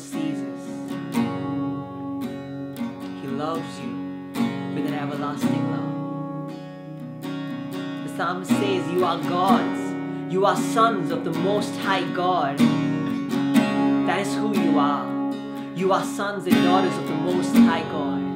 ceases. He loves you with an everlasting love. The psalmist says, You are gods, you are sons of the Most High God. That is who you are. You are sons and daughters of the Most High God.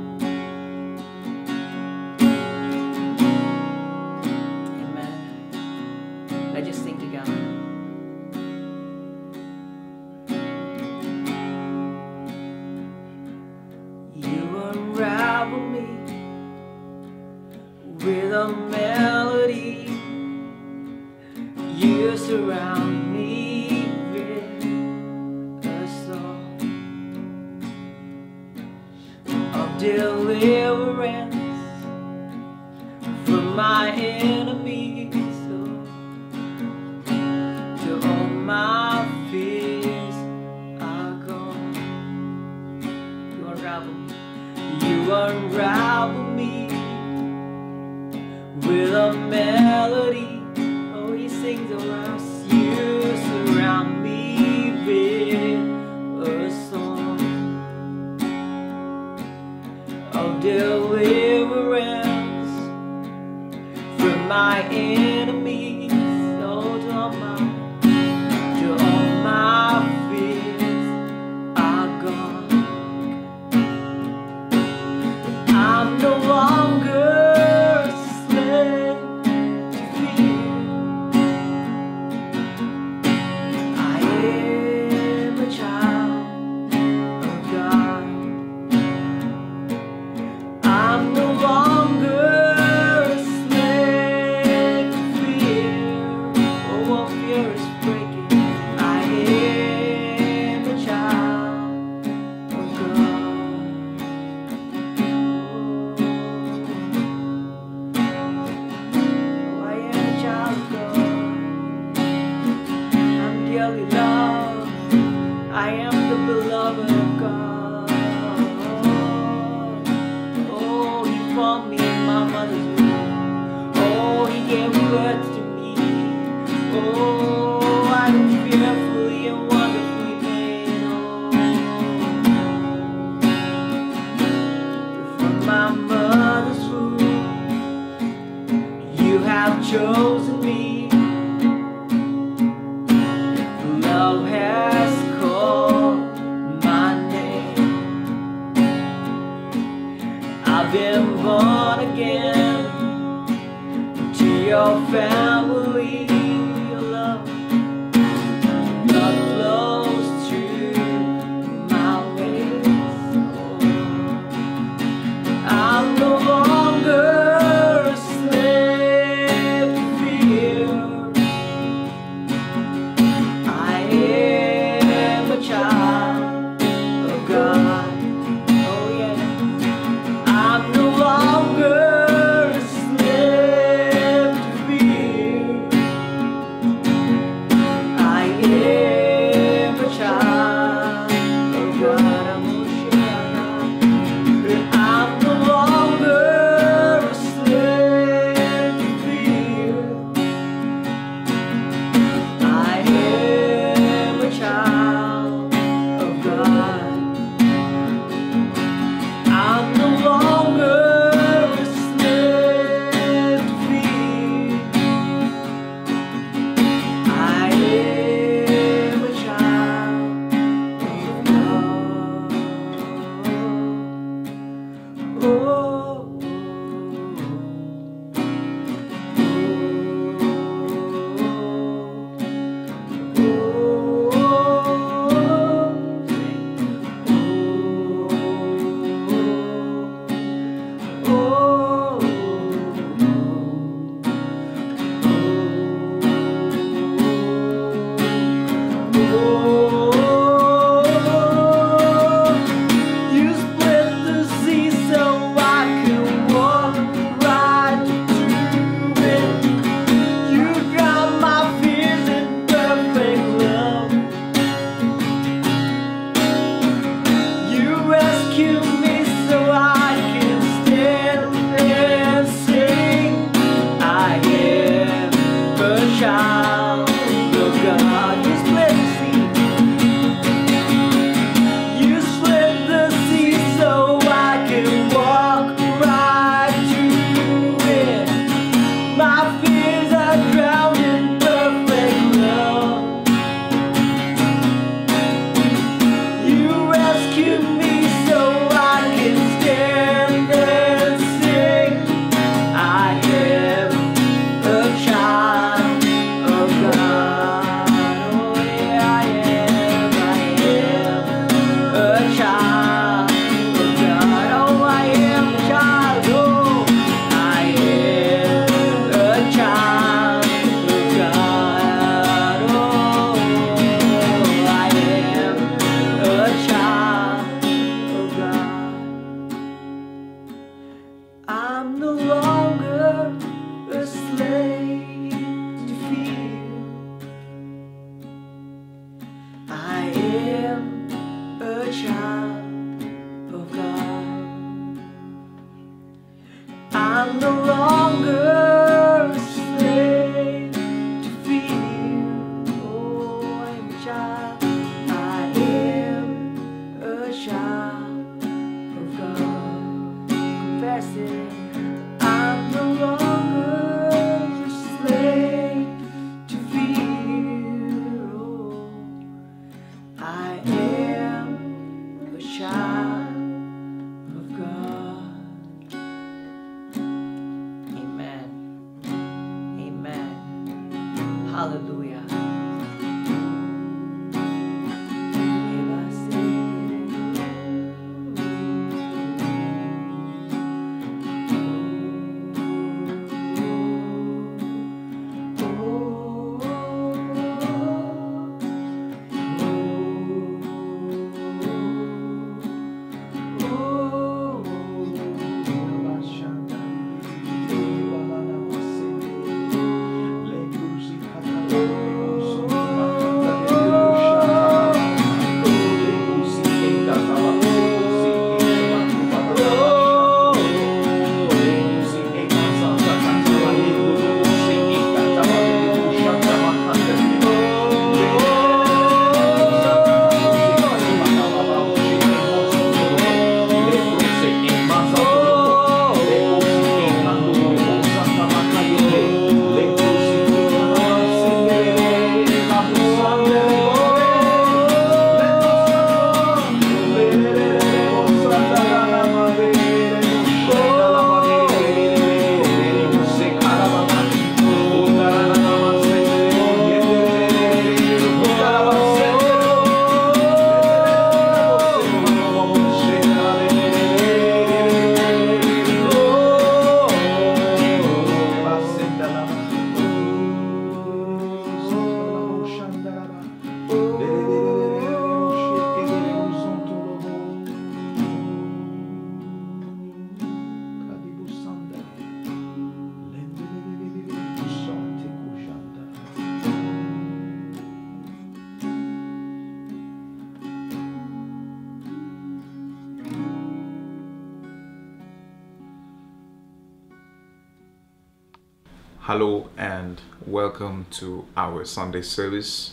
Our Sunday service.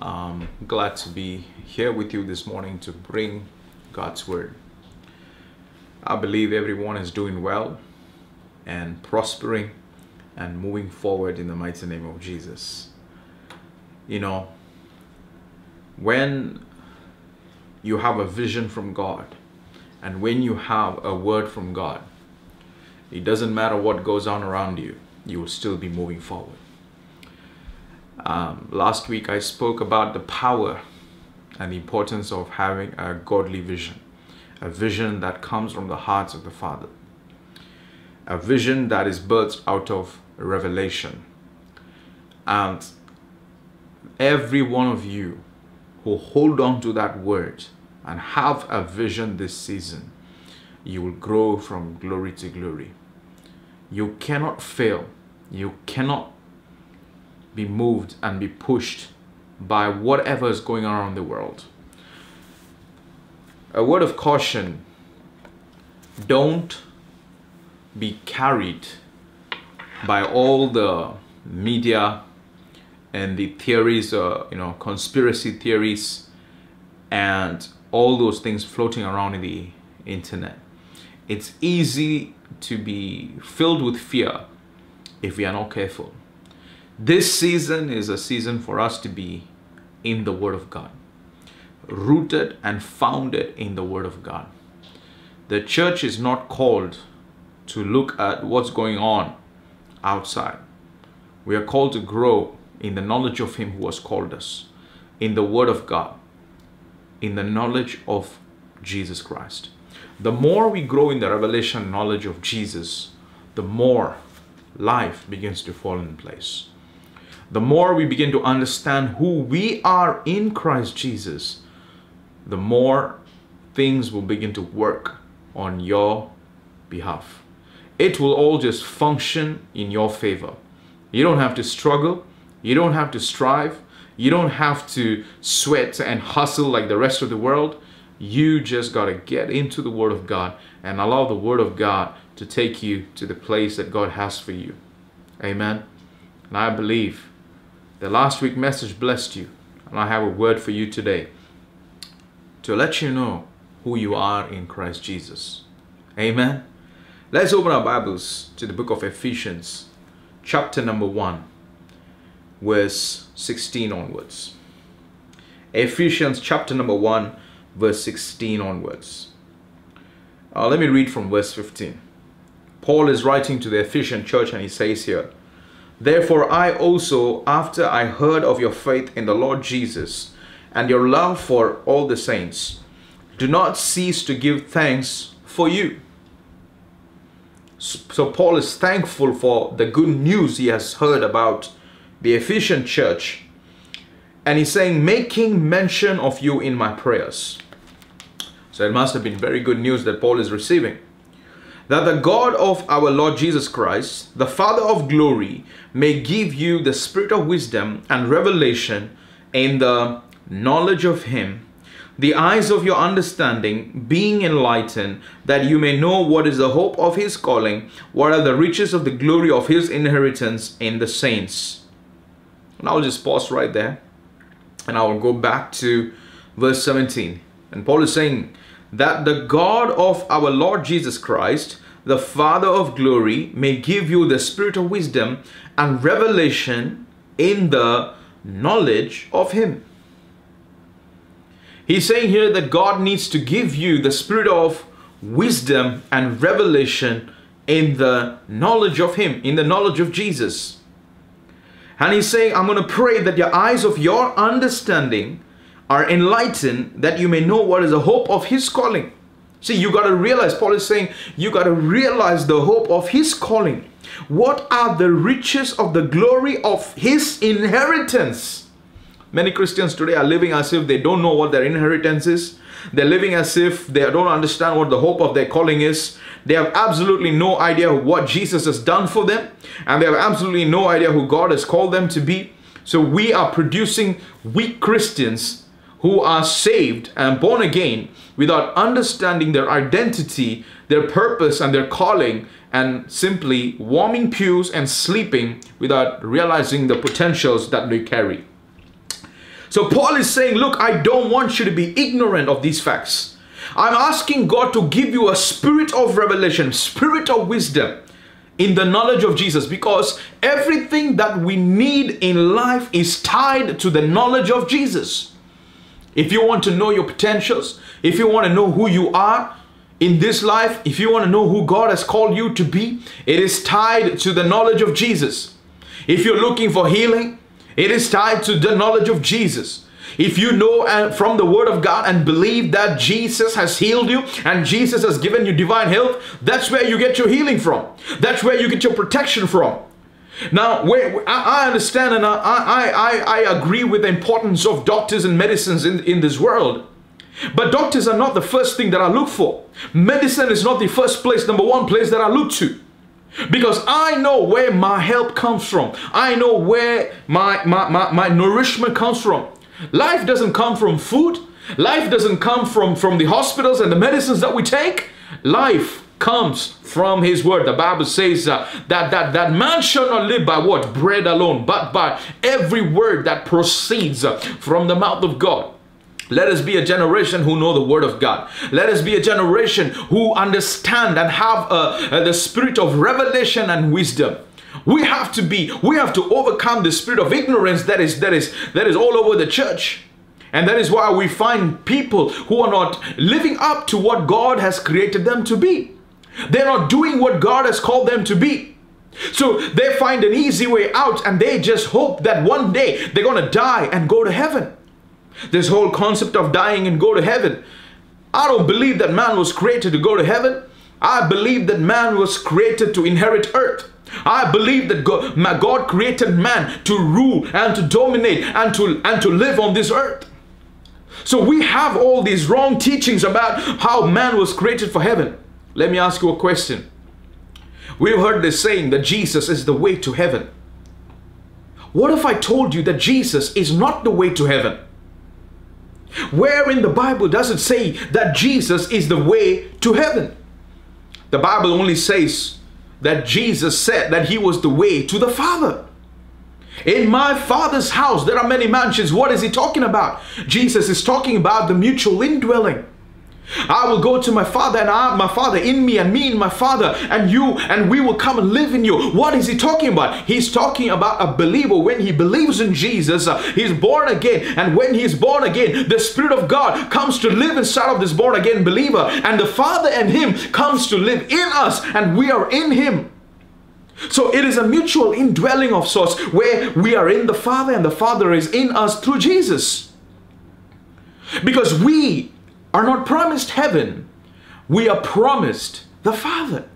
Um, glad to be here with you this morning to bring God's Word. I believe everyone is doing well and prospering and moving forward in the mighty name of Jesus. You know, when you have a vision from God and when you have a word from God, it doesn't matter what goes on around you, you will still be moving forward. Um, last week I spoke about the power and the importance of having a godly vision, a vision that comes from the hearts of the Father, a vision that is birthed out of revelation. And every one of you who hold on to that word and have a vision this season, you will grow from glory to glory. You cannot fail. You cannot be moved and be pushed by whatever is going on in the world. A word of caution don't be carried by all the media and the theories, uh, you know, conspiracy theories, and all those things floating around in the internet. It's easy to be filled with fear if we are not careful. This season is a season for us to be in the Word of God, rooted and founded in the Word of God. The church is not called to look at what's going on outside. We are called to grow in the knowledge of Him who has called us, in the Word of God, in the knowledge of Jesus Christ. The more we grow in the revelation knowledge of Jesus, the more life begins to fall in place. The more we begin to understand who we are in Christ Jesus, the more things will begin to work on your behalf. it will all just function in your favor. You don't have to struggle. You don't have to strive. You don't have to sweat and hustle like the rest of the world. You just got to get into the Word of God and allow the Word of God to take you to the place that God has for you. Amen. And I believe the last week message blessed you. And I have a word for you today to let you know who you are in Christ Jesus. Amen. Let's open our Bibles to the book of Ephesians, chapter number 1, verse 16 onwards. Ephesians chapter number 1, verse 16 onwards. Uh, let me read from verse 15. Paul is writing to the Ephesian church and he says here, Therefore I also, after I heard of your faith in the Lord Jesus and your love for all the saints, do not cease to give thanks for you. So Paul is thankful for the good news he has heard about the Ephesian church. And he's saying, making mention of you in my prayers. So it must have been very good news that Paul is receiving. That the God of our Lord Jesus Christ, the Father of glory, may give you the spirit of wisdom and revelation in the knowledge of Him, the eyes of your understanding being enlightened, that you may know what is the hope of His calling, what are the riches of the glory of His inheritance in the saints. And I'll just pause right there and I will go back to verse 17. And Paul is saying, that the God of our Lord Jesus Christ, the Father of glory, may give you the spirit of wisdom and revelation in the knowledge of Him. He's saying here that God needs to give you the spirit of wisdom and revelation in the knowledge of Him, in the knowledge of Jesus. And He's saying, I'm going to pray that your eyes of your understanding are enlightened that you may know what is the hope of his calling. See, you got to realize, Paul is saying, you got to realize the hope of his calling. What are the riches of the glory of his inheritance? Many Christians today are living as if they don't know what their inheritance is. They're living as if they don't understand what the hope of their calling is. They have absolutely no idea what Jesus has done for them. And they have absolutely no idea who God has called them to be. So we are producing weak Christians who are saved and born again without understanding their identity, their purpose, and their calling, and simply warming pews and sleeping without realizing the potentials that they carry. So, Paul is saying, Look, I don't want you to be ignorant of these facts. I'm asking God to give you a spirit of revelation, spirit of wisdom in the knowledge of Jesus because everything that we need in life is tied to the knowledge of Jesus. If you want to know your potentials, if you want to know who you are in this life, if you want to know who God has called you to be, it is tied to the knowledge of Jesus. If you're looking for healing, it is tied to the knowledge of Jesus. If you know uh, from the word of God and believe that Jesus has healed you and Jesus has given you divine health, that's where you get your healing from. That's where you get your protection from. Now, I understand and I, I, I, agree with the importance of doctors and medicines in, in this world. But doctors are not the first thing that I look for. Medicine is not the first place, number one place that I look to. Because I know where my help comes from. I know where my, my, my, my nourishment comes from. Life doesn't come from food. Life doesn't come from, from the hospitals and the medicines that we take. Life comes from his word. The Bible says uh, that, that, that man shall not live by what? Bread alone, but by every word that proceeds uh, from the mouth of God. Let us be a generation who know the word of God. Let us be a generation who understand and have uh, uh, the spirit of revelation and wisdom. We have to be, we have to overcome the spirit of ignorance that is that is that is all over the church. And that is why we find people who are not living up to what God has created them to be. They're not doing what God has called them to be. So they find an easy way out and they just hope that one day they're going to die and go to heaven. This whole concept of dying and go to heaven. I don't believe that man was created to go to heaven. I believe that man was created to inherit earth. I believe that God, God created man to rule and to dominate and to, and to live on this earth. So we have all these wrong teachings about how man was created for heaven. Let me ask you a question. We've heard this saying that Jesus is the way to heaven. What if I told you that Jesus is not the way to heaven? Where in the Bible does it say that Jesus is the way to heaven? The Bible only says that Jesus said that he was the way to the Father. In my Father's house, there are many mansions. What is he talking about? Jesus is talking about the mutual indwelling. I will go to my father and I, my father in me and me in my father and you and we will come and live in you. What is he talking about? He's talking about a believer when he believes in Jesus, uh, he's born again. And when he's born again, the Spirit of God comes to live inside of this born again believer. And the Father and him comes to live in us and we are in him. So it is a mutual indwelling of sorts where we are in the Father and the Father is in us through Jesus. Because we are not promised heaven, we are promised the Father.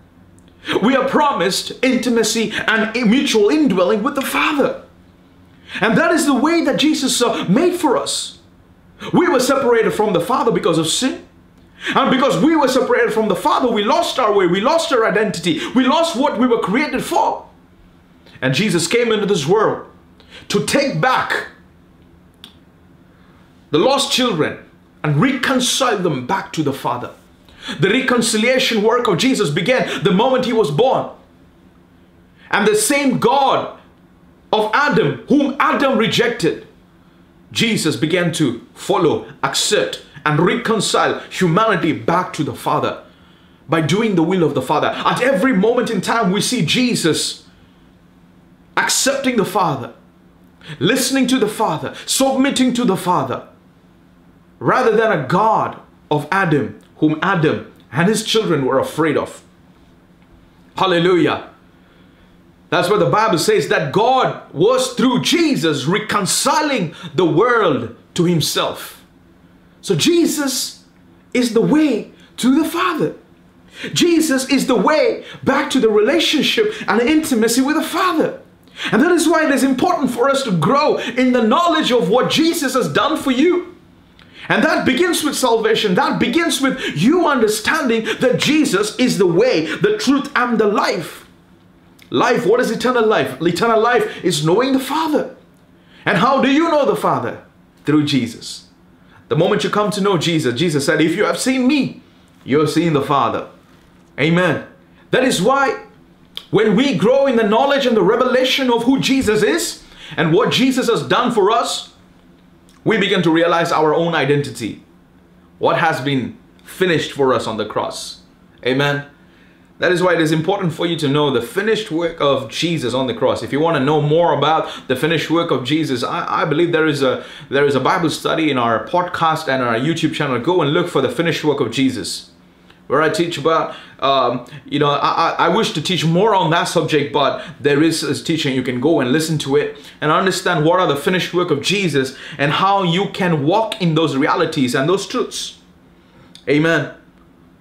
We are promised intimacy and mutual indwelling with the Father. And that is the way that Jesus uh, made for us. We were separated from the Father because of sin. And because we were separated from the Father, we lost our way, we lost our identity, we lost what we were created for. And Jesus came into this world to take back the lost children and reconcile them back to the Father. The reconciliation work of Jesus began the moment he was born. And the same God of Adam, whom Adam rejected, Jesus began to follow, accept, and reconcile humanity back to the Father by doing the will of the Father. At every moment in time, we see Jesus accepting the Father, listening to the Father, submitting to the Father, rather than a God of Adam, whom Adam and his children were afraid of. Hallelujah. That's what the Bible says that God was through Jesus reconciling the world to himself. So Jesus is the way to the Father. Jesus is the way back to the relationship and intimacy with the Father. And that is why it is important for us to grow in the knowledge of what Jesus has done for you. And that begins with salvation. That begins with you understanding that Jesus is the way, the truth, and the life. Life, what is eternal life? Eternal life is knowing the Father. And how do you know the Father? Through Jesus. The moment you come to know Jesus, Jesus said, If you have seen me, you have seen the Father. Amen. That is why when we grow in the knowledge and the revelation of who Jesus is and what Jesus has done for us, we begin to realize our own identity. What has been finished for us on the cross. Amen. That is why it is important for you to know the finished work of Jesus on the cross. If you want to know more about the finished work of Jesus, I, I, believe there is a there is a Bible study in our podcast and our YouTube channel. Go and look for the finished work of Jesus, where I teach about. Um, you know, I, I wish to teach more on that subject, but there is a teaching. You can go and listen to it and understand what are the finished work of Jesus and how you can walk in those realities and those truths. Amen.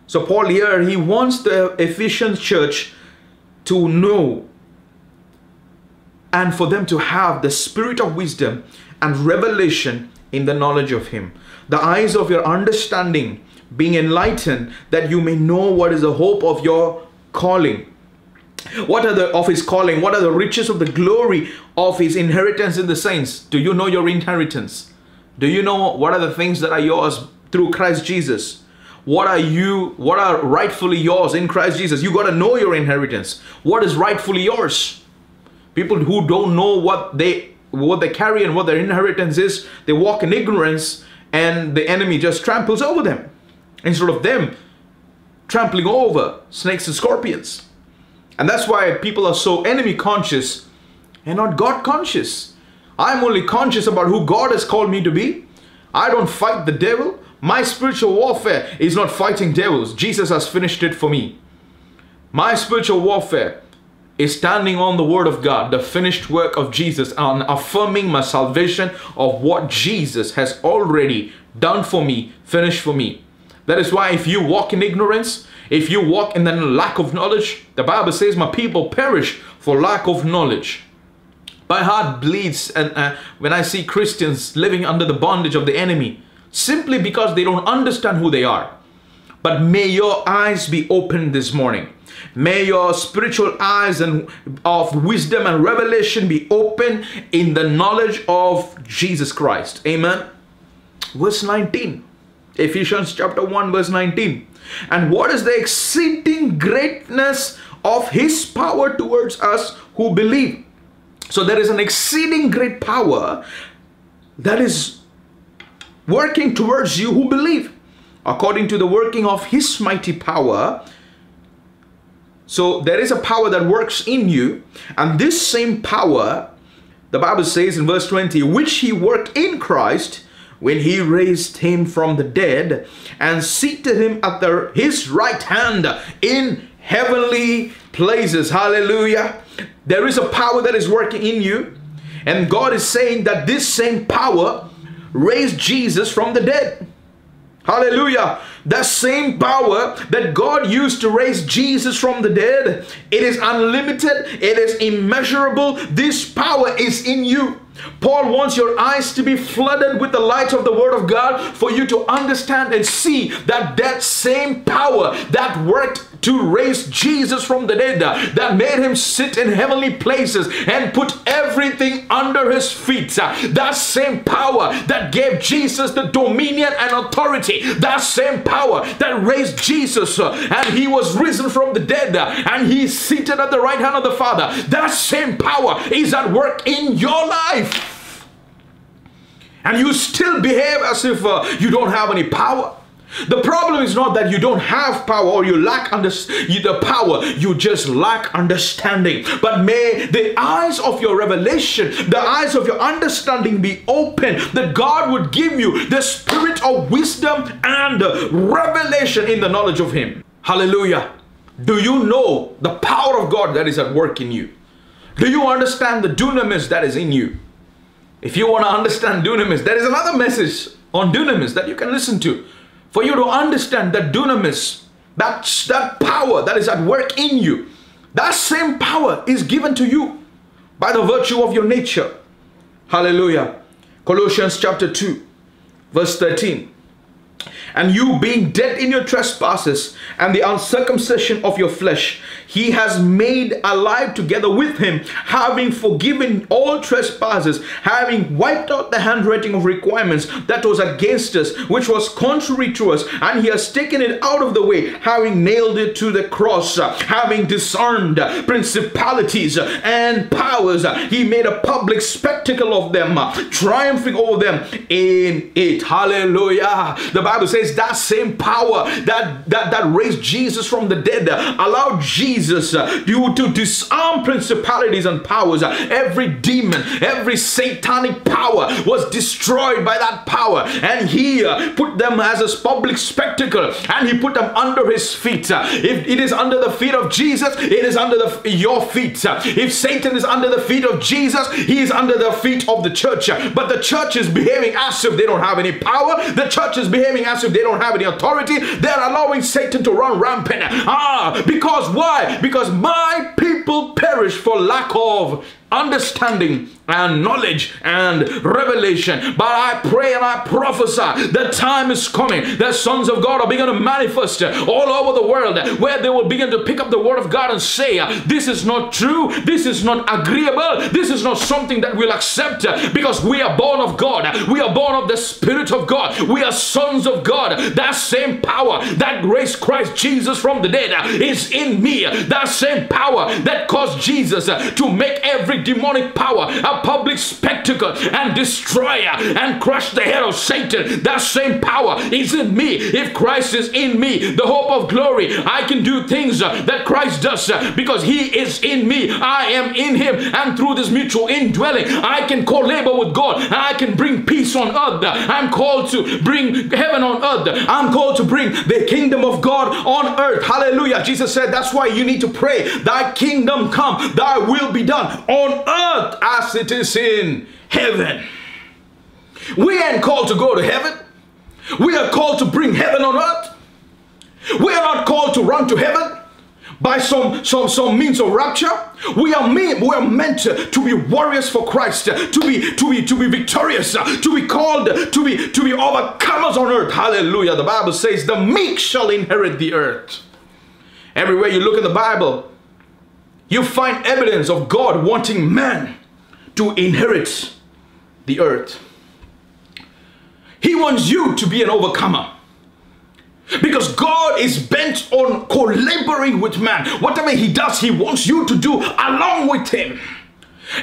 So Paul here, he wants the Ephesian church to know and for them to have the spirit of wisdom and revelation in the knowledge of him. The eyes of your understanding being enlightened that you may know what is the hope of your calling. What are the of his calling? What are the riches of the glory of his inheritance in the saints? Do you know your inheritance? Do you know what are the things that are yours through Christ Jesus? what are you what are rightfully yours in Christ Jesus you got to know your inheritance what is rightfully yours people who don't know what they what they carry and what their inheritance is they walk in ignorance and the enemy just tramples over them instead of them trampling over snakes and scorpions and that's why people are so enemy conscious and not God conscious I'm only conscious about who God has called me to be I don't fight the devil my spiritual warfare is not fighting devils. Jesus has finished it for me. My spiritual warfare is standing on the word of God, the finished work of Jesus, and affirming my salvation of what Jesus has already done for me, finished for me. That is why if you walk in ignorance, if you walk in the lack of knowledge, the Bible says, My people perish for lack of knowledge. My heart bleeds and uh, when I see Christians living under the bondage of the enemy simply because they don't understand who they are. But may your eyes be opened this morning. May your spiritual eyes and of wisdom and revelation be open in the knowledge of Jesus Christ. Amen. Verse 19. Ephesians chapter 1 verse 19. And what is the exceeding greatness of his power towards us who believe? So there is an exceeding great power that is working towards you who believe according to the working of his mighty power so there is a power that works in you, and this same power, the Bible says in verse 20, which he worked in Christ when he raised him from the dead and seated him at the, his right hand in heavenly places. Hallelujah. There is a power that is working in you, and God is saying that this same power raised Jesus from the dead. Hallelujah. That same power that God used to raise Jesus from the dead, it is unlimited, it is immeasurable. This power is in you. Paul wants your eyes to be flooded with the light of the Word of God for you to understand and see that that same power that worked to raise Jesus from the dead, that made him sit in heavenly places and put everything under his feet. That same power that gave Jesus the dominion and authority, that same power that raised Jesus and he was risen from the dead and he's seated at the right hand of the Father, that same power is at work in your life and you still behave as if uh, you don't have any power. The problem is not that you don't have power or you lack under the power, you just lack understanding. But may the eyes of your revelation, the eyes of your understanding be open, that God would give you the spirit of wisdom and revelation in the knowledge of Him. Hallelujah. Do you know the power of God that is at work in you? Do you understand the dunamis that is in you? If you want to understand dunamis, there is another message on dunamis that you can listen to. For you to understand that dunamis, that, that power that is at work in you, that same power is given to you by the virtue of your nature. Hallelujah. Colossians chapter 2, verse 13 and you being dead in your trespasses and the uncircumcision of your flesh, he has made alive together with him, having forgiven all trespasses, having wiped out the handwriting of requirements that was against us, which was contrary to us, and he has taken it out of the way, having nailed it to the cross, having disarmed principalities and powers. He made a public spectacle of them, triumphing over them in it. Hallelujah. The Bible says that same power that, that, that raised Jesus from the dead allowed Jesus uh, you to disarm principalities and powers. Every demon, every satanic power was destroyed by that power. And he uh, put them as a public spectacle and he put them under his feet. If it is under the feet of Jesus, it is under the, your feet. If Satan is under the feet of Jesus, he is under the feet of the church. But the church is behaving as if they don't have any power. The church is behaving as if they don't have any authority. They're allowing Satan to run rampant. Ah, because why? Because my people perish for lack of understanding and knowledge and revelation. But I pray and I prophesy the time is coming that sons of God are beginning to manifest all over the world where they will begin to pick up the word of God and say, This is not true, this is not agreeable, this is not something that we'll accept because we are born of God, we are born of the Spirit of God, we are sons of God. That same power that raised Christ Jesus from the dead is in me. That same power that caused Jesus to make every demonic power a public spectacle and destroyer and crush the head of Satan. That same power is in me. If Christ is in me, the hope of glory, I can do things uh, that Christ does uh, because he is in me. I am in him. And through this mutual indwelling, I can co-labor with God and I can bring peace on earth. I'm called to bring heaven on earth. I'm called to bring the kingdom of God on earth. Hallelujah. Jesus said that's why you need to pray, thy kingdom come, thy will be done on earth as it is in heaven. We ain't called to go to heaven. We are called to bring heaven on earth. We are not called to run to heaven, by some some some means of rapture. We are meant we are meant to be warriors for Christ, to be to be to be victorious, to be called to be to be overcomers on earth. Hallelujah. The Bible says the meek shall inherit the earth. Everywhere you look in the Bible, you find evidence of God wanting man to inherit the earth. He wants you to be an overcomer. Because God is bent on collaborating with man. Whatever he does, he wants you to do along with him.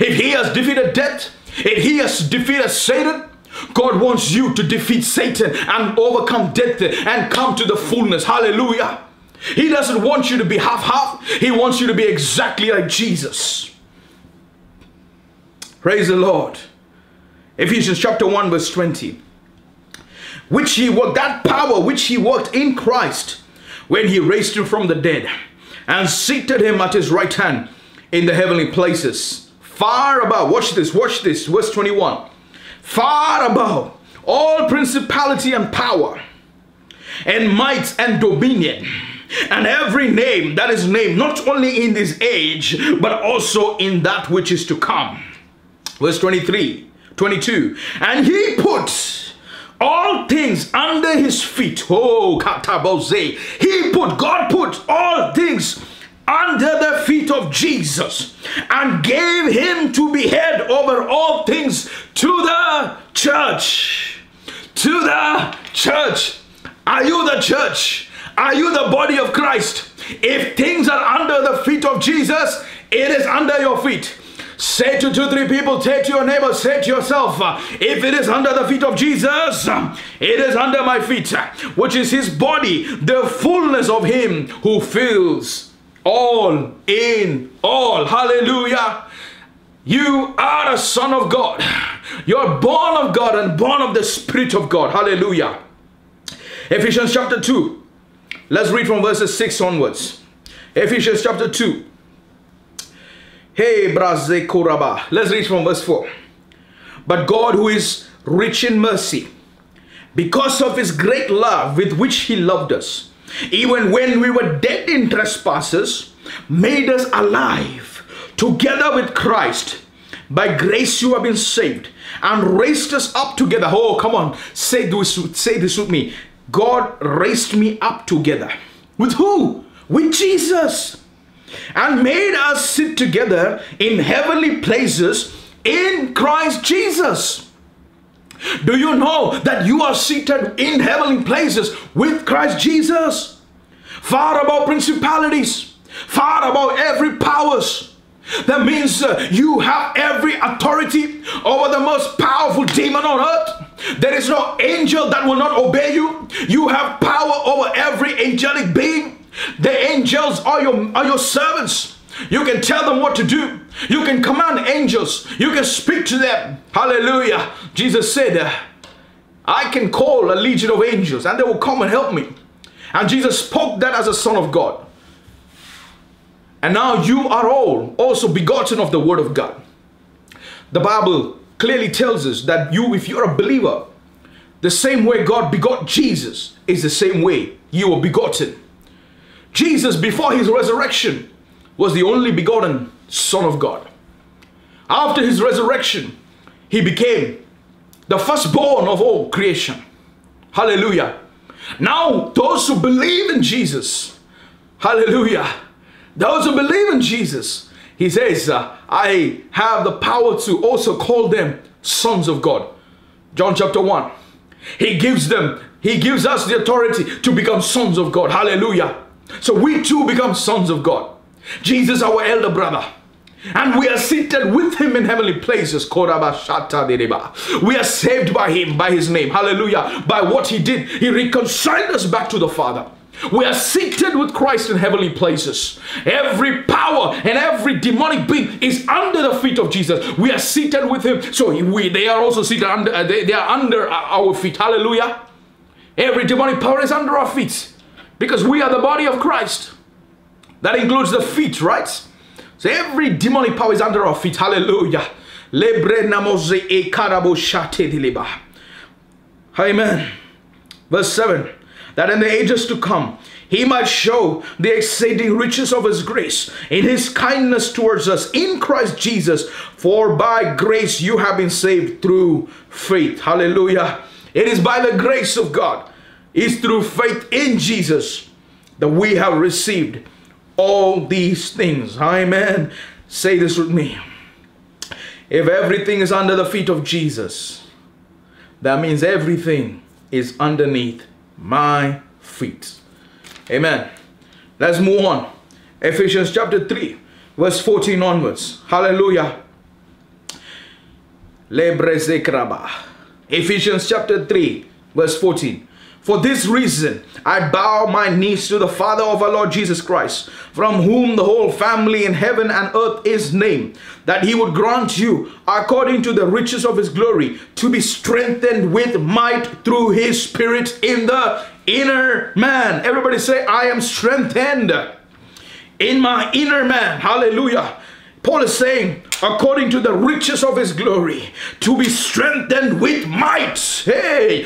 If he has defeated death, if he has defeated Satan, God wants you to defeat Satan and overcome death and come to the fullness. Hallelujah. He doesn't want you to be half half, he wants you to be exactly like Jesus. Praise the Lord. Ephesians chapter 1, verse 20 which he worked, that power which he worked in Christ when he raised him from the dead and seated him at his right hand in the heavenly places, far above, watch this, watch this, verse 21, far above all principality and power and might and dominion and every name that is named not only in this age but also in that which is to come verse 23 22 and he put all things under his feet. Oh. He put, God put all things under the feet of Jesus and gave him to be head over all things to the church. To the church. Are you the church? Are you the body of Christ? If things are under the feet of Jesus, it is under your feet. Say to two, three people, say to your neighbor, say to yourself, if it is under the feet of Jesus, it is under my feet, which is his body, the fullness of him who fills all in all. Hallelujah. You are a son of God. You're born of God and born of the Spirit of God. Hallelujah. Ephesians chapter 2. Let's read from verses 6 onwards. Ephesians chapter 2. Hey, Braze Koraba. Let's read from verse 4. But God, who is rich in mercy, because of his great love with which he loved us, even when we were dead in trespasses, made us alive together with Christ. By grace you have been saved and raised us up together. Oh, come on, say this, say this with me. God raised me up together. With who? With Jesus and made us sit together in heavenly places in Christ Jesus. Do you know that you are seated in heavenly places with Christ Jesus? Far above principalities, far above every powers. That means uh, you have every authority over the most powerful demon on earth. There is no angel that will not obey you. You have power over every angelic being. The angels are your, are your servants. You can tell them what to do. You can command angels. You can speak to them. Hallelujah. Jesus said, uh, I can call a legion of angels and they will come and help me. And Jesus spoke that as a son of God. And now you are all also begotten of the word of God. The Bible clearly tells us that you, if you're a believer, the same way God begot Jesus is the same way you were begotten. Jesus, before his resurrection, was the only begotten Son of God. After his resurrection, he became the firstborn of all creation. Hallelujah. Now, those who believe in Jesus, hallelujah, those who believe in Jesus, he says, uh, I have the power to also call them sons of God. John chapter 1. He gives them, he gives us the authority to become sons of God. Hallelujah. So we too become sons of God. Jesus, our elder brother. And we are seated with him in heavenly places. We are saved by him, by his name. Hallelujah. By what he did, he reconciled us back to the Father. We are seated with Christ in heavenly places. Every power and every demonic being is under the feet of Jesus. We are seated with him. So we, they are also seated under, uh, they, they are under our feet. Hallelujah. Every demonic power is under our feet. Because we are the body of Christ. That includes the feet, right? So every demonic power is under our feet. Hallelujah. Amen. Verse 7 that in the ages to come he might show the exceeding riches of his grace in his kindness towards us in Christ Jesus. For by grace you have been saved through faith. Hallelujah. It is by the grace of God, it's through faith in Jesus that we have received all these things. Amen. Say this with me. If everything is under the feet of Jesus, that means everything is underneath my feet. Amen. Let's move on. Ephesians chapter 3, verse 14 onwards. Hallelujah. Ephesians chapter 3, verse 14. For this reason, I bow my knees to the Father of our Lord Jesus Christ, from whom the whole family in heaven and earth is named, that he would grant you, according to the riches of his glory, to be strengthened with might through his Spirit in the inner man. Everybody say, I am strengthened in my inner man. Hallelujah. Paul is saying, according to the riches of his glory, to be strengthened with might. Hey,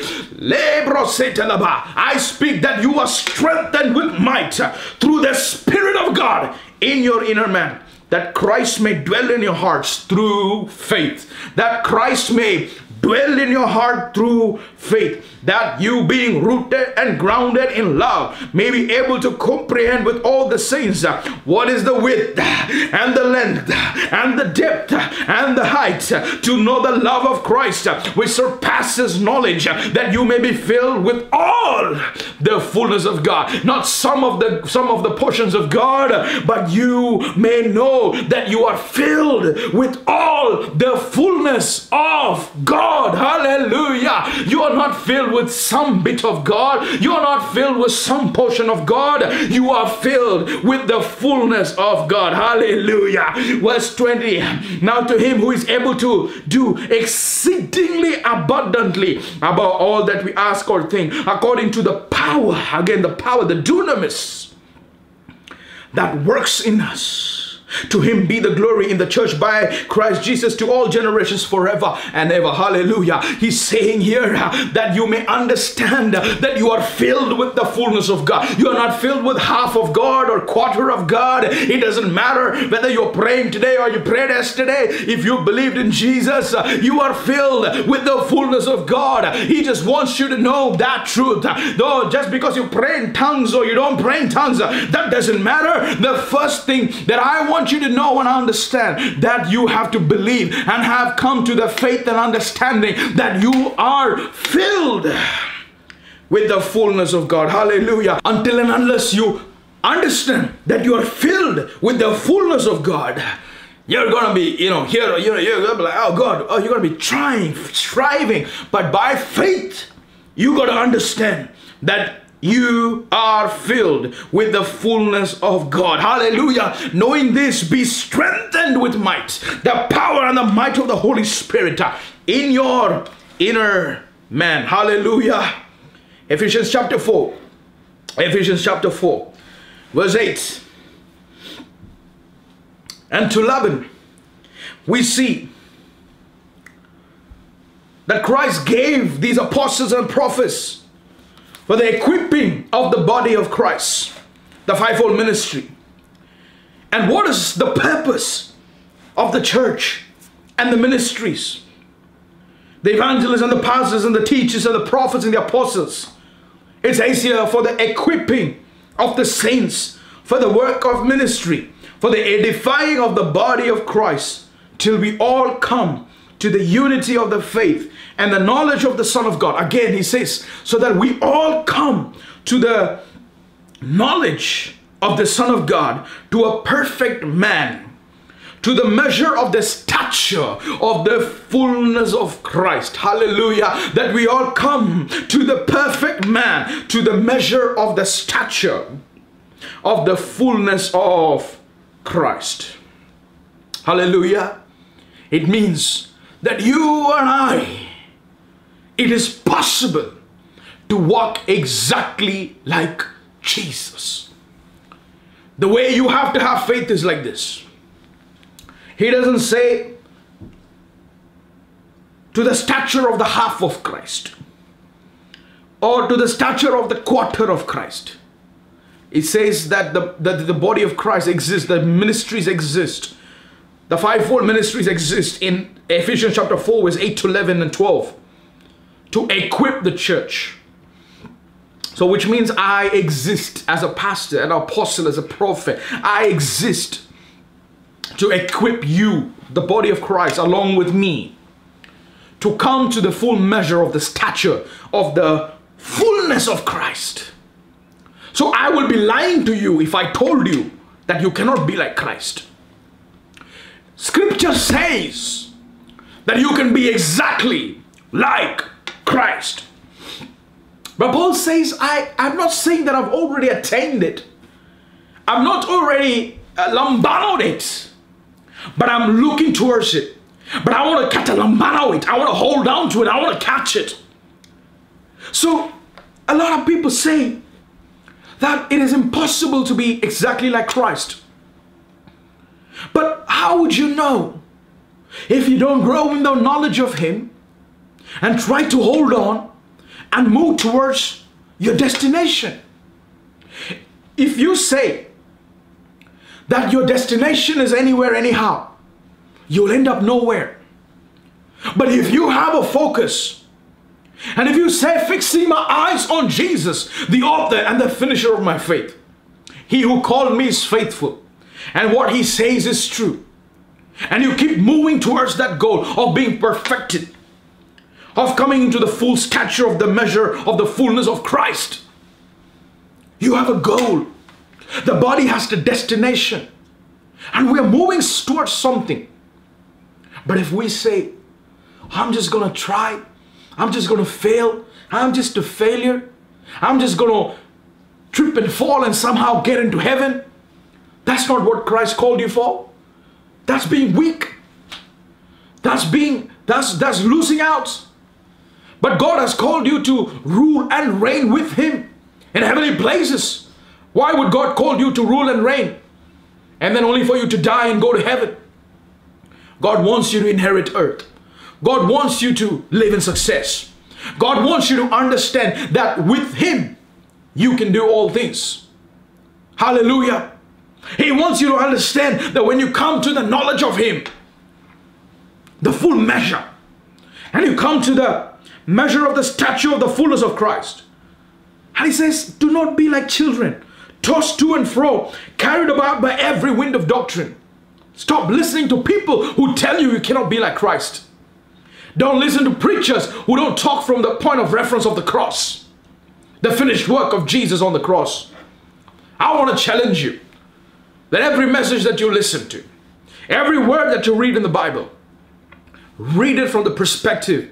I speak that you are strengthened with might uh, through the Spirit of God in your inner man that Christ may dwell in your hearts through faith, that Christ may dwell in your heart through faith that you being rooted and grounded in love may be able to comprehend with all the saints uh, what is the width and the length and the depth and the height to know the love of Christ uh, which surpasses knowledge uh, that you may be filled with all the fullness of God. Not some of the some of the portions of God but you may know that you are filled with all the fullness of God. Hallelujah. You are not filled with some bit of God. You are not filled with some portion of God. You are filled with the fullness of God. Hallelujah. Verse 20. Now to him who is able to do exceedingly abundantly about all that we ask or think, according to the power, again, the power, the dunamis that works in us. To him be the glory in the church by Christ Jesus to all generations forever and ever. Hallelujah. He's saying here uh, that you may understand that you are filled with the fullness of God. You are not filled with half of God or quarter of God. It doesn't matter whether you're praying today or you prayed yesterday. If you believed in Jesus, uh, you are filled with the fullness of God. He just wants you to know that truth. Though just because you pray in tongues or you don't pray in tongues, uh, that doesn't matter. The first thing that I want want you to know and understand that you have to believe and have come to the faith and understanding that you are filled with the fullness of God. Hallelujah. Until and unless you understand that you are filled with the fullness of God, you're gonna be, you know, here, you know, you're gonna be like, oh God, oh, you're gonna be trying, striving, but by faith, you gotta understand that you are filled with the fullness of God. Hallelujah. Knowing this, be strengthened with might, the power and the might of the Holy Spirit in your inner man. Hallelujah. Ephesians chapter 4. Ephesians chapter 4, verse 8. And to Laban, we see that Christ gave these apostles and prophets for the equipping of the body of Christ, the fivefold ministry. And what is the purpose of the church and the ministries? The evangelists and the pastors and the teachers and the prophets and the apostles. It's easier for the equipping of the saints, for the work of ministry, for the edifying of the body of Christ, till we all come to the unity of the faith and the knowledge of the Son of God. Again, he says, so that we all come to the knowledge of the Son of God, to a perfect man, to the measure of the stature of the fullness of Christ. Hallelujah. That we all come to the perfect man, to the measure of the stature of the fullness of Christ. Hallelujah. It means that you and I it is possible to walk exactly like Jesus. The way you have to have faith is like this. He doesn't say to the stature of the half of Christ or to the stature of the quarter of Christ. it says that the, that the body of Christ exists, the ministries exist. The fivefold ministries exist in Ephesians chapter 4, verse 8 to 11 and 12 to equip the church. So, which means I exist as a pastor, an apostle, as a prophet. I exist to equip you, the body of Christ, along with me, to come to the full measure of the stature of the fullness of Christ. So I will be lying to you if I told you that you cannot be like Christ. Scripture says that you can be exactly like Christ. But Paul says, I, I'm not saying that I've already attained it. I'm not already uh, lambanoed it. But I'm looking towards it. But I want to catalambano it. I want to hold on to it. I want to catch it. So a lot of people say that it is impossible to be exactly like Christ. But how would you know if you don't grow in the knowledge of Him and try to hold on and move towards your destination? If you say that your destination is anywhere, anyhow, you'll end up nowhere. But if you have a focus, and if you say, fixing my eyes on Jesus, the author and the finisher of my faith, he who called me is faithful, and what he says is true. And you keep moving towards that goal of being perfected, of coming into the full stature of the measure of the fullness of Christ. You have a goal. The body has the destination. And we are moving towards something. But if we say, I'm just going to try, I'm just going to fail, I'm just a failure, I'm just going to trip and fall and somehow get into heaven, that's not what Christ called you for. That's being weak. That's being, that's, that's losing out. But God has called you to rule and reign with Him in heavenly places. Why would God call you to rule and reign? And then only for you to die and go to heaven. God wants you to inherit earth. God wants you to live in success. God wants you to understand that with Him, you can do all things. Hallelujah. He wants you to understand that when you come to the knowledge of Him, the full measure, and you come to the measure of the stature of the fullness of Christ, and He says, Do not be like children, tossed to and fro, carried about by every wind of doctrine. Stop listening to people who tell you you cannot be like Christ. Don't listen to preachers who don't talk from the point of reference of the cross, the finished work of Jesus on the cross. I want to challenge you that every message that you listen to, every word that you read in the Bible, read it from the perspective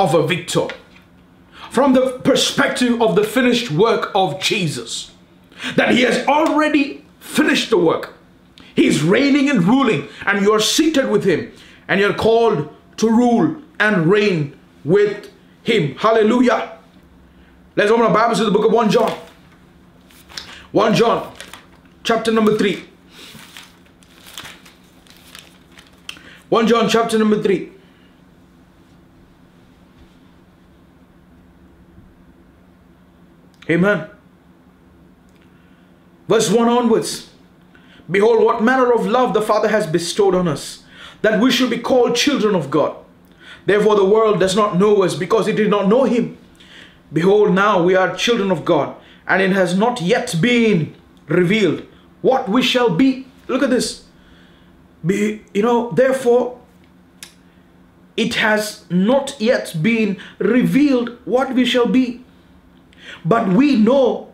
of a victor, from the perspective of the finished work of Jesus, that he has already finished the work. He's reigning and ruling, and you are seated with him, and you're called to rule and reign with him. Hallelujah. Let's open our Bibles to the book of 1 John. 1 John, chapter number 3. 1 John, chapter number 3. Amen. Verse 1 onwards. Behold, what manner of love the Father has bestowed on us, that we should be called children of God. Therefore, the world does not know us because it did not know Him. Behold, now we are children of God, and it has not yet been revealed what we shall be. Look at this. Be, you know, therefore, it has not yet been revealed what we shall be. But we know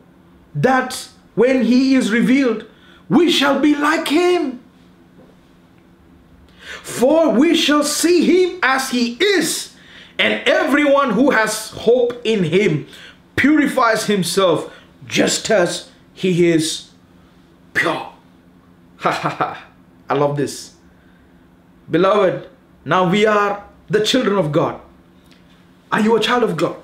that when He is revealed, we shall be like Him. For we shall see Him as He is, and everyone who has hope in Him purifies himself just as He is pure. Ha ha ha. I love this. Beloved, now we are the children of God. Are you a child of God?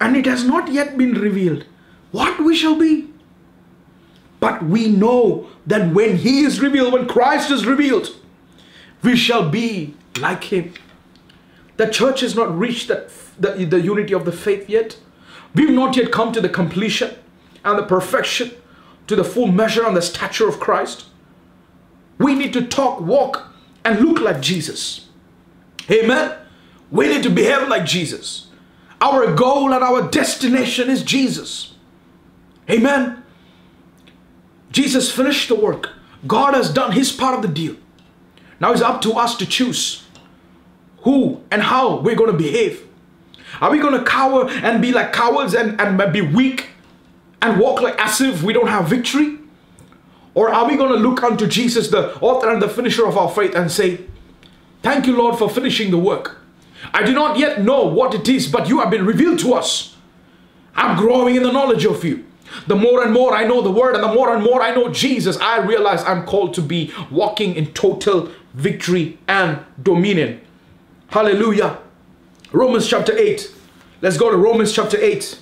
And it has not yet been revealed what we shall be. But we know that when He is revealed, when Christ is revealed, we shall be like Him. The church has not reached that, the, the unity of the faith yet. We've not yet come to the completion. and the perfection to the full measure and the stature of Christ. We need to talk, walk, and look like Jesus. Amen. We need to behave like Jesus. Our goal and our destination is Jesus. Amen. Jesus finished the work. God has done his part of the deal. Now it's up to us to choose who and how we're going to behave. Are we going to cower and be like cowards and, and be weak and walk like as if we don't have victory? Or are we going to look unto Jesus, the author and the finisher of our faith, and say, Thank you, Lord, for finishing the work. I do not yet know what it is, but you have been revealed to us. I'm growing in the knowledge of you. The more and more I know the word and the more and more I know Jesus, I realize I'm called to be walking in total victory and dominion. Hallelujah. Romans chapter 8. Let's go to Romans chapter 8.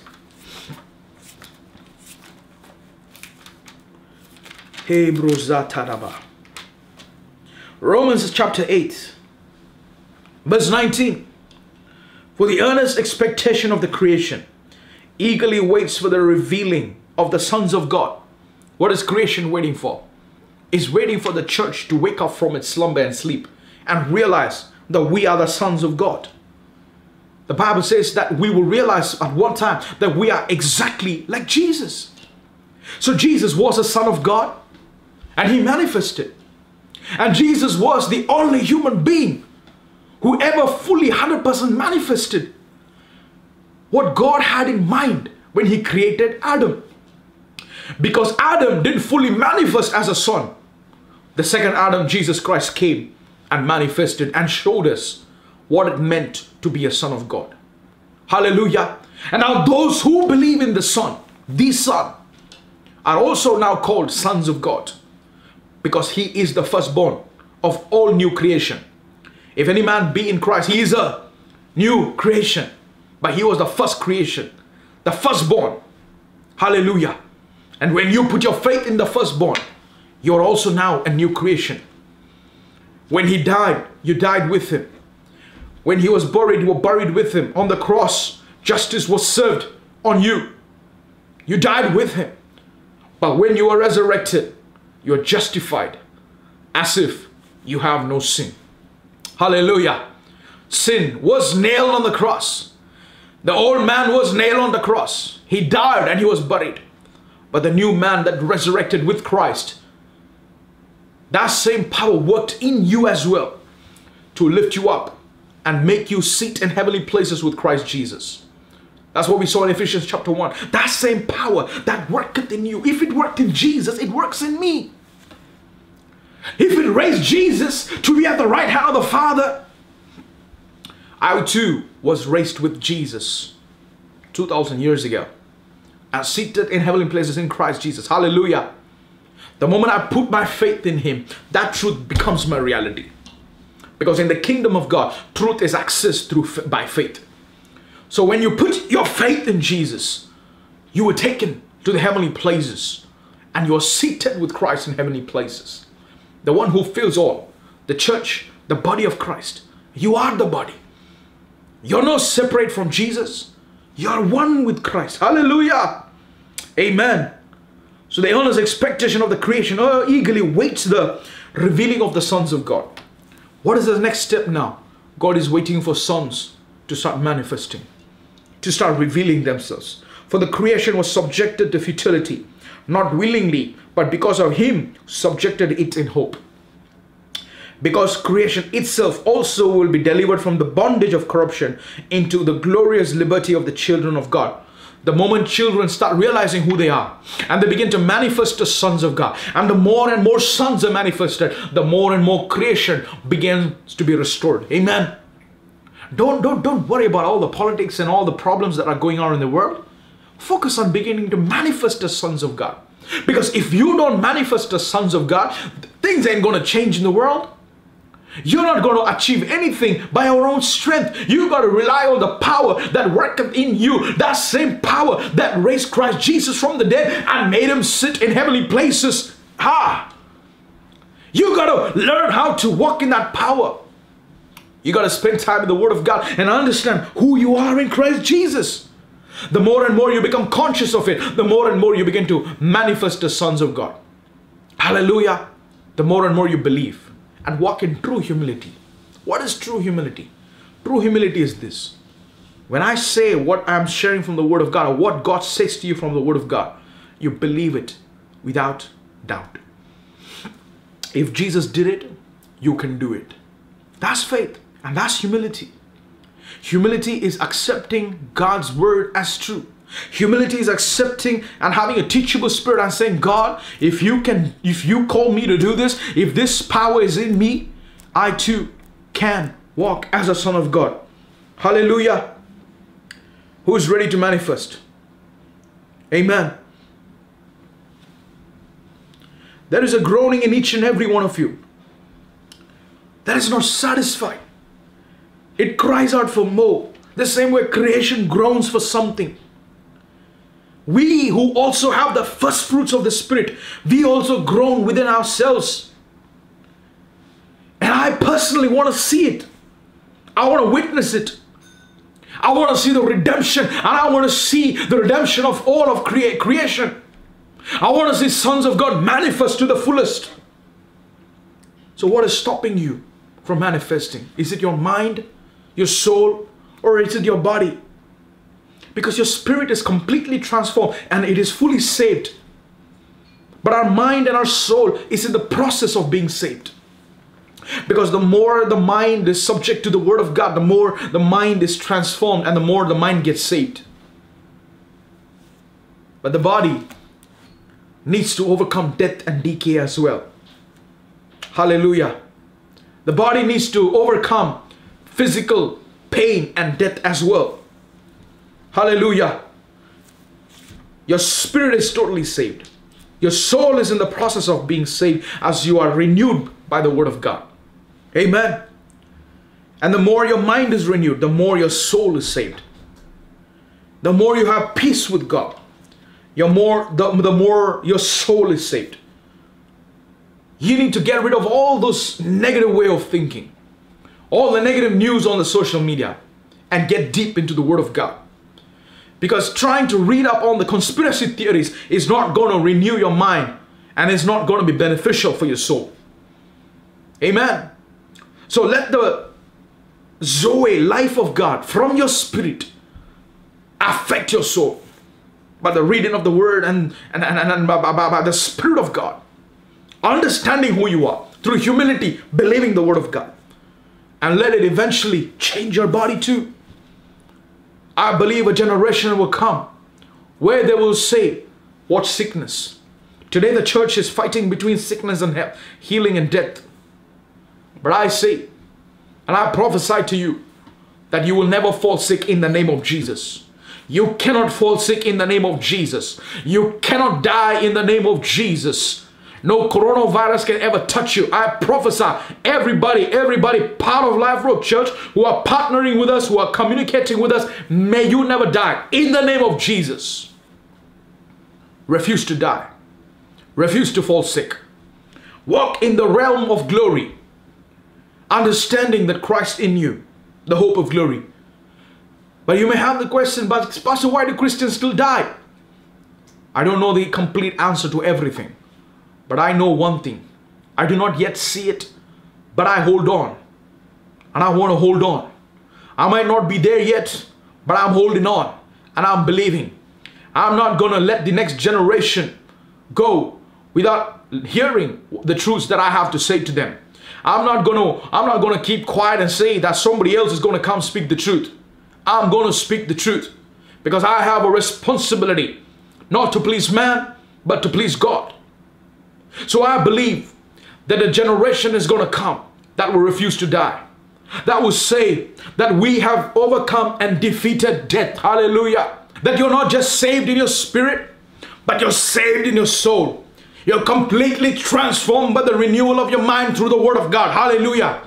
Romans chapter 8, verse 19. For the earnest expectation of the creation eagerly waits for the revealing of the sons of God. What is creation waiting for? Is waiting for the church to wake up from its slumber and sleep and realize that we are the sons of God. The Bible says that we will realize at one time that we are exactly like Jesus. So Jesus was a son of God and he manifested. And Jesus was the only human being who ever fully 100% manifested what God had in mind when he created Adam. Because Adam didn't fully manifest as a son. The second Adam, Jesus Christ, came and manifested and showed us what it meant to be a son of God. Hallelujah. And now those who believe in the Son, the Son, are also now called sons of God because he is the firstborn of all new creation. If any man be in Christ, he is a new creation. But he was the first creation, the firstborn. Hallelujah. And when you put your faith in the firstborn, you're also now a new creation. When he died, you died with him. When he was buried, you were buried with him. On the cross, justice was served on you. You died with him. But when you are resurrected, you're justified as if you have no sin. Hallelujah. Sin was nailed on the cross. The old man was nailed on the cross. He died and he was buried. But the new man that resurrected with Christ, that same power worked in you as well to lift you up and make you sit in heavenly places with Christ Jesus. That's what we saw in Ephesians chapter 1. That same power that worketh in you. If it worked in Jesus, it works in me. If it raised Jesus to be at the right hand of the Father, I too was raised with Jesus 2,000 years ago and seated in heavenly places in Christ Jesus. Hallelujah. The moment I put my faith in Him, that truth becomes my reality. Because in the kingdom of God, truth is accessed through by faith. So when you put your faith in Jesus, you were taken to the heavenly places and you are seated with Christ in heavenly places. The one who fills all, the church, the body of Christ. You are the body. You're not separate from Jesus. You're one with Christ. Hallelujah. Amen. So the earnest expectation of the creation oh, eagerly waits the revealing of the sons of God. What is the next step now? God is waiting for sons to start manifesting, to start revealing themselves. For the creation was subjected to futility, not willingly, but because of Him, subjected it in hope. Because creation itself also will be delivered from the bondage of corruption into the glorious liberty of the children of God. The moment children start realizing who they are and they begin to manifest as sons of God, and the more and more sons are manifested, the more and more creation begins to be restored. Amen. Don't, don't, don't worry about all the politics and all the problems that are going on in the world. Focus on beginning to manifest as sons of God. Because if you don't manifest as sons of God, things ain't going to change in the world. You're not going to achieve anything by your own strength. You got to rely on the power that worketh in you. That same power that raised Christ Jesus from the dead and made him sit in heavenly places. Ha! You got to learn how to walk in that power. You got to spend time in the Word of God and understand who you are in Christ Jesus. The more and more you become conscious of it, the more and more you begin to manifest the sons of God. Hallelujah. The more and more you believe and walk in true humility. What is true humility? True humility is this. When I say what I'm sharing from the Word of God or what God says to you from the Word of God, you believe it without doubt. If Jesus did it, you can do it. That's faith and that's humility. Humility is accepting God's word as true. Humility is accepting and having a teachable spirit and saying, God, if you can, if you call me to do this, if this power is in me, I too can walk as a son of God. Hallelujah. Who is ready to manifest? Amen. There is a groaning in each and every one of you that is not satisfied. It cries out for more. The same way creation groans for something. We who also have the first fruits of the Spirit, we also groan within ourselves. And I personally want to see it. I want to witness it. I want to see the redemption and I want to see the redemption of all of crea- creation. I want to see sons of God manifest to the fullest. So, what is stopping you from manifesting? Is it your mind, your soul, or is it your body? Because your spirit is completely transformed and it is fully saved. But our mind and our soul is in the process of being saved. Because the more the mind is subject to the Word of God, the more the mind is transformed and the more the mind gets saved. But the body needs to overcome death and decay as well. Hallelujah. The body needs to overcome physical pain and death as well. Hallelujah. Your spirit is totally saved. Your soul is in the process of being saved as you are renewed by the Word of God. Amen. And the more your mind is renewed, the more your soul is saved. The more you have peace with God, your more the, the more your soul is saved. You need to get rid of all those negative way of thinking, all the negative news on the social media, and get deep into the Word of God. Because trying to read up on the conspiracy theories is not going to renew your mind and it's not going to be beneficial for your soul. Amen. So let the Zoe life of God from your spirit affect your soul by the reading of the word and, and, and, and by, by, by the spirit of God. Understanding who you are through humility, believing the word of God. And let it eventually change your body too. I believe a generation will come where they will say, What sickness? Today the church is fighting between sickness and health, healing and death. But I say, and I prophesy to you, that you will never fall sick in the name of Jesus. You cannot fall sick in the name of Jesus. You cannot die in the name of Jesus. No coronavirus can ever touch you. I prophesy everybody, everybody part of Life Rock Church who are partnering with us, who are communicating with us, may you never die in the name of Jesus. Refuse to die. Refuse to fall sick. Walk in the realm of glory, understanding that Christ in you, the hope of glory. But you may have the question, but Pastor, why do Christians still die? I don't know the complete answer to everything. But I know one thing. I do not yet see it, but I hold on. And I want to hold on. I might not be there yet, but I'm holding on and I'm believing. I'm not going to let the next generation go without hearing the truths that I have to say to them. I'm not going to I'm not going to keep quiet and say that somebody else is going to come speak the truth. I'm going to speak the truth because I have a responsibility not to please man, but to please God. So I believe that a generation is going to come that will refuse to die. That will say that we have overcome and defeated death. Hallelujah. That you're not just saved in your spirit, but you're saved in your soul. You're completely transformed by the renewal of your mind through the Word of God. Hallelujah.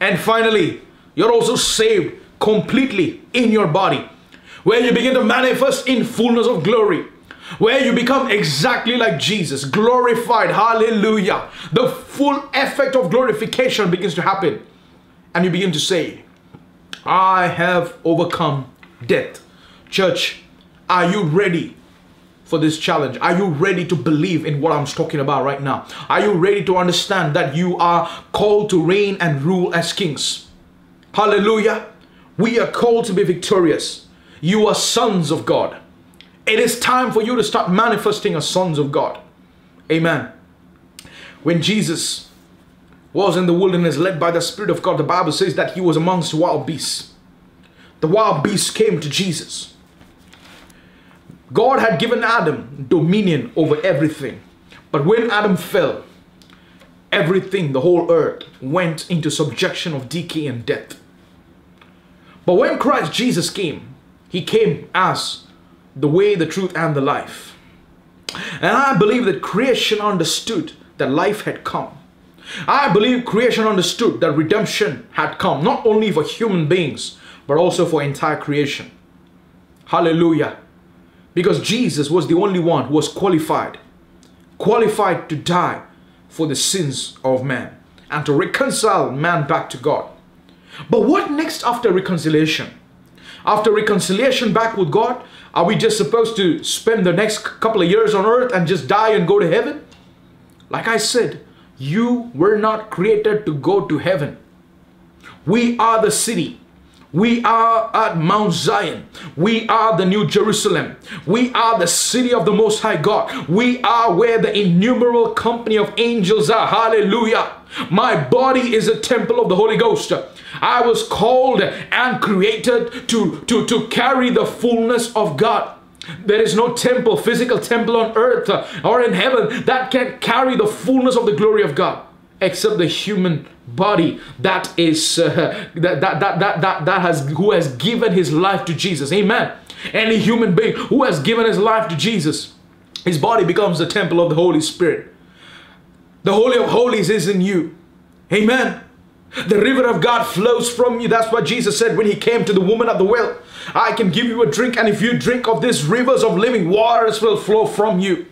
And finally, you're also saved completely in your body, where you begin to manifest in fullness of glory where you become exactly like Jesus, glorified. Hallelujah. The full effect of glorification begins to happen. And you begin to say, I have overcome death. Church, Are you ready for this challenge? Are you ready to believe in what I'm talking about right now? Are you ready to understand that you are called to reign and rule as kings? Hallelujah. We are called to be victorious. You are sons of God. It is time for you to start manifesting as sons of God. Amen. When Jesus was in the wilderness led by the Spirit of God, the Bible says that he was amongst wild beasts. The wild beasts came to Jesus. God had given Adam dominion over everything. But when Adam fell, everything, the whole earth, went into subjection of decay and death. But when Christ Jesus came, he came as the way, the truth, and the life. And I believe that creation understood that life had come. I believe creation understood that redemption had come, not only for human beings, but also for entire creation. Hallelujah. Because Jesus was the only one who was qualified, qualified to die for the sins of man and to reconcile man back to God. But what next after reconciliation? After reconciliation back with God, are we just supposed to spend the next couple of years on earth and just die and go to heaven? Like I said, you were not created to go to heaven. We are the city. We are at Mount Zion. We are the New Jerusalem. We are the city of the Most High God. We are where the innumerable company of angels are. Hallelujah. My body is a temple of the Holy Ghost. I was called and created to, to, to carry the fullness of God. There is no temple, physical temple on earth or in heaven that can carry the fullness of the glory of God except the human body that is uh, that, that, that, that, that, that has who has given his life to Jesus. Amen. Any human being who has given his life to Jesus, his body becomes the temple of the Holy Spirit. The Holy of Holies is in you. Amen. The river of God flows from you. That's what Jesus said when he came to the woman at the well. I can give you a drink, and if you drink of these rivers of living waters will flow from you.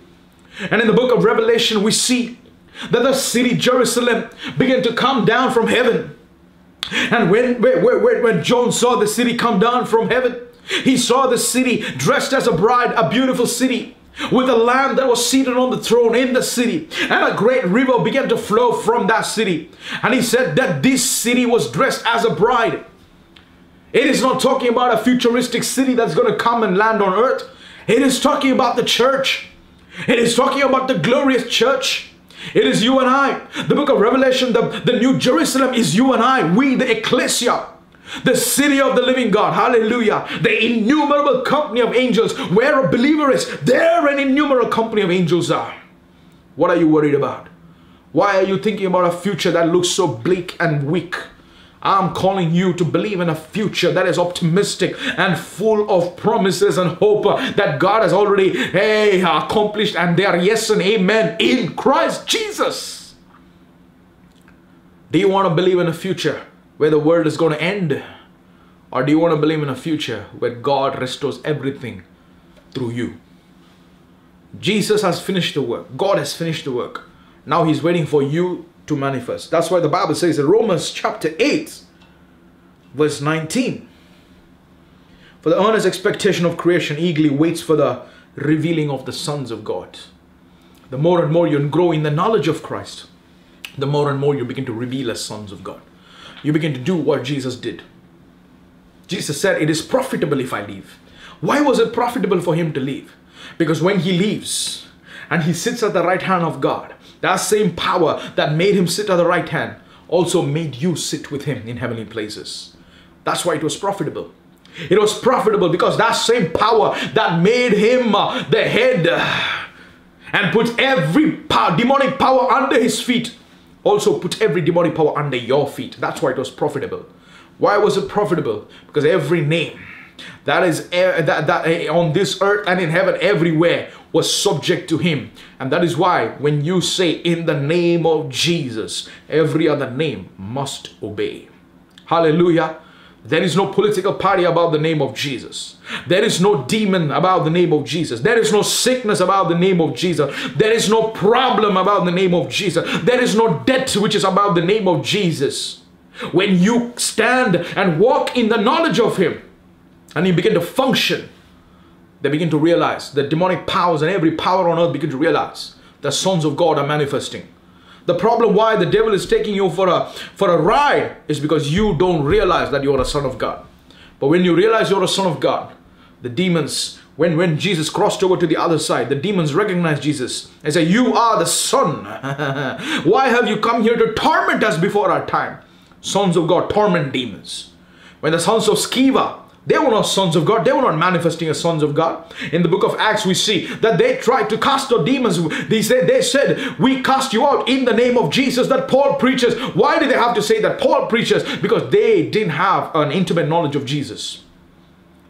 And in the book of Revelation, we see that the city Jerusalem began to come down from heaven. And when, when, when John saw the city come down from heaven, he saw the city dressed as a bride, a beautiful city with a lamb that was seated on the throne in the city. And a great river began to flow from that city. And he said that this city was dressed as a bride. It is not talking about a futuristic city that's going to come and land on earth. It is talking about the church. It is talking about the glorious church. It is you and I. The book of Revelation, the, the New Jerusalem is you and I. We, the ecclesia the city of the living God. Hallelujah. The innumerable company of angels. Where a believer is, there an innumerable company of angels are. What are you worried about? Why are you thinking about a future that looks so bleak and weak? I'm calling you to believe in a future that is optimistic and full of promises and hope that God has already hey, accomplished and they are yes and amen in Christ Jesus. Do you want to believe in a future where the world is going to end? Or do you want to believe in a future where God restores everything through you? Jesus has finished the work. God has finished the work. Now he's waiting for you to manifest. That's why the Bible says in Romans chapter 8, verse 19. For the earnest expectation of creation eagerly waits for the revealing of the sons of God. The more and more you grow in the knowledge of Christ, the more and more you begin to reveal as sons of God you begin to do what Jesus did. Jesus said, It is profitable if I leave. Why was it profitable for him to leave? Because when he leaves and he sits at the right hand of God, that same power that made him sit at the right hand also made you sit with him in heavenly places. That's why it was profitable. It was profitable because that same power that made him uh, the head uh, and put every power, demonic power under his feet also put every demonic power under your feet. That's why it was profitable. Why was it profitable? Because every name that is that, that eh, on this earth and in heaven everywhere was subject to him and that is why when you say in the name of jesus every other name must obey hallelujah there is no political party about the name of Jesus. There is no demon about the name of Jesus. There is no sickness about the name of Jesus. There is no problem about the name of Jesus. There is no debt which is about the name of Jesus. When you stand and walk in the knowledge of Him and you begin to function They begin to realize the demonic powers and every power on earth begin to realize the sons of God are manifesting. The problem why the devil is taking you for a for a ride is because you don't realize that you're a son of God. But when you realize you're a son of God, the demons, when, when Jesus crossed over to the other side, the demons recognized Jesus and say, You are the son. why have you come here to torment us before our time? Sons of God torment demons. When the sons of Sceva they were not sons of God. They were not manifesting as sons of God. In the book of Acts, we see that they tried to cast out demons. They said, they said, We cast you out in the name of Jesus that Paul preaches. Why did they have to say that Paul preaches? Because they didn't have an intimate knowledge of Jesus.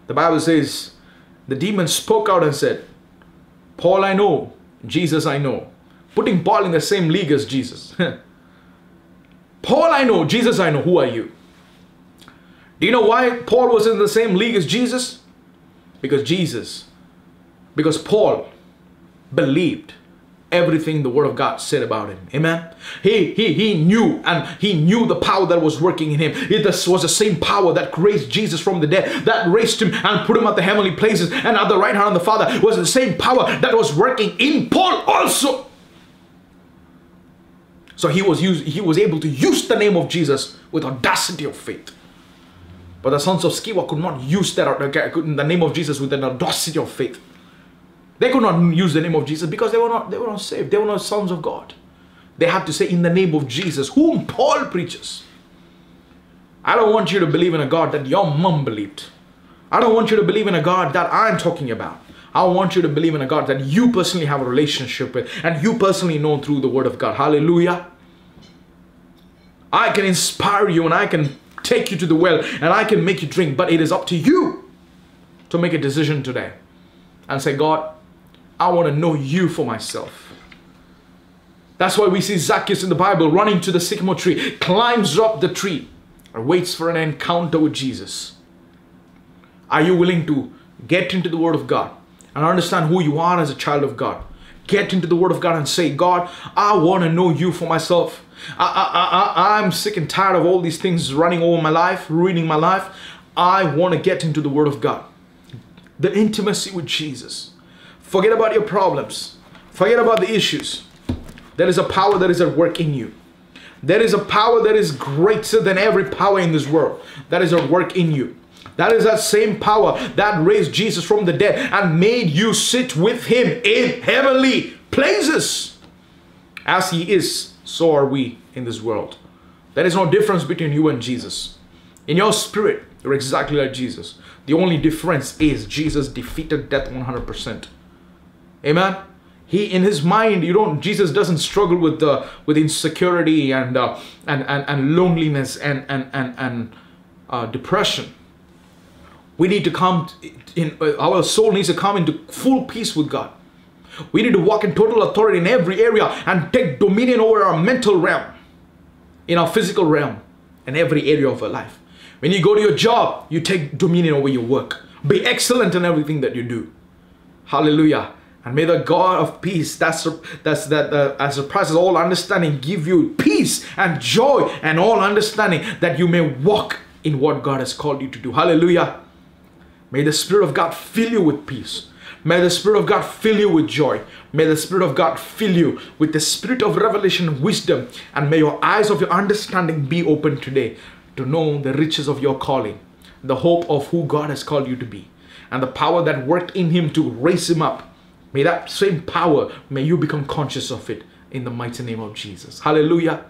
The Bible says, the demons spoke out and said, Paul I know, Jesus I know. Putting Paul in the same league as Jesus. Paul I know, Jesus I know. Who are you? Do you know why Paul was in the same league as Jesus? Because Jesus, because Paul believed everything the word of God said about him. Amen. He he he knew and he knew the power that was working in him. It was the same power that raised Jesus from the dead, that raised him and put him at the heavenly places and at the right hand of the Father. Was the same power that was working in Paul also. So he was used, he was able to use the name of Jesus with audacity of faith. But the sons of Sceva could not use that, uh, in the name of Jesus with an audacity of faith. They could not use the name of Jesus because they were not, they were not saved. They were not sons of God. They had to say in the name of Jesus, whom Paul preaches. I don't want you to believe in a God that your mom believed. I don't want you to believe in a God that I'm talking about. I want you to believe in a God that you personally have a relationship with and you personally know through the Word of God. Hallelujah. I can inspire you and I can take you to the well and I can make you drink, but it is up to you to make a decision today and say, God, I want to know you for myself. That's why we see Zacchaeus in the Bible running to the sycamore tree, climbs up the tree, and waits for an encounter with Jesus. Are you willing to get into the Word of God and understand who you are as a child of God? Get into the Word of God and say, God, I want to know you for myself. I, I, I, I'm sick and tired of all these things running over my life, ruining my life. I want to get into the Word of God. The intimacy with Jesus. Forget about your problems. Forget about the issues. There is a power that is at work in you. There is a power that is greater than every power in this world that is at work in you. That is that same power that raised Jesus from the dead and made you sit with him in heavenly places. As he is, so are we in this world. There is no difference between you and Jesus. In your spirit, you're exactly like Jesus. The only difference is Jesus defeated death 100%. Amen. He in his mind, you don't. Jesus doesn't struggle with the with insecurity and uh, and, and and loneliness and and and and uh, depression. We need to come in. Our soul needs to come into full peace with God. We need to walk in total authority in every area and take dominion over our mental realm, in our physical realm, and every area of our life. When you go to your job, you take dominion over your work. Be excellent in everything that you do. Hallelujah. And may the God of peace, that's, that's that uh, as surpasses all understanding, give you peace and joy and all understanding that you may walk in what God has called you to do. Hallelujah. May the Spirit of God fill you with peace. May the Spirit of God fill you with joy. May the Spirit of God fill you with the spirit of revelation wisdom. And may your eyes of your understanding be open today to know the riches of your calling, the hope of who God has called you to be, and the power that worked in Him to raise Him up. May that same power, may you become conscious of it in the mighty name of Jesus. Hallelujah.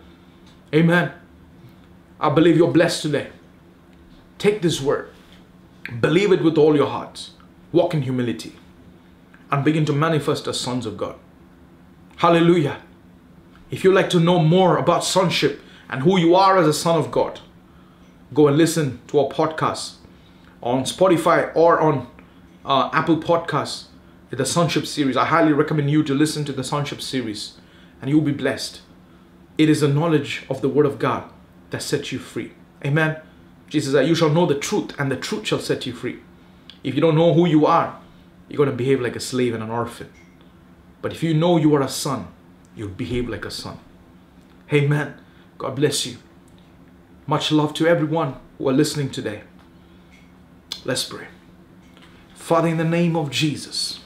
Amen. I believe you're blessed today. Take this word, believe it with all your hearts, walk in humility and begin to manifest as sons of God. Hallelujah. If you'd like to know more about sonship and who you are as a son of God, go and listen to our podcast on Spotify or on uh, Apple Podcasts, the Sonship series. I highly recommend you to listen to the Sonship series and you'll be blessed. It is the knowledge of the Word of God that sets you free. Amen. Jesus said, You shall know the truth, and the truth shall set you free. If you don't know who you are, you're going to behave like a slave and an orphan. But if you know you are a son, you'll behave like a son. Amen. God bless you. Much love to everyone who are listening today. Let's pray. Father, in the name of Jesus,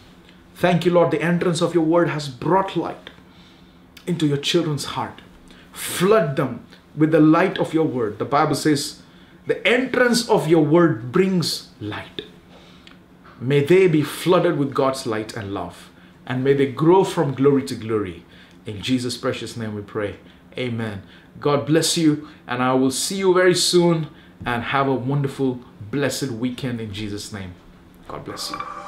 thank you, Lord. The entrance of your word has brought light into your children's heart. Flood them with the light of your word. The Bible says, the entrance of your word brings light. May they be flooded with God's light and love, and may they grow from glory to glory. In Jesus' precious name we pray. Amen. God bless you, and I will see you very soon. And have a wonderful, blessed weekend in Jesus' name. God bless you.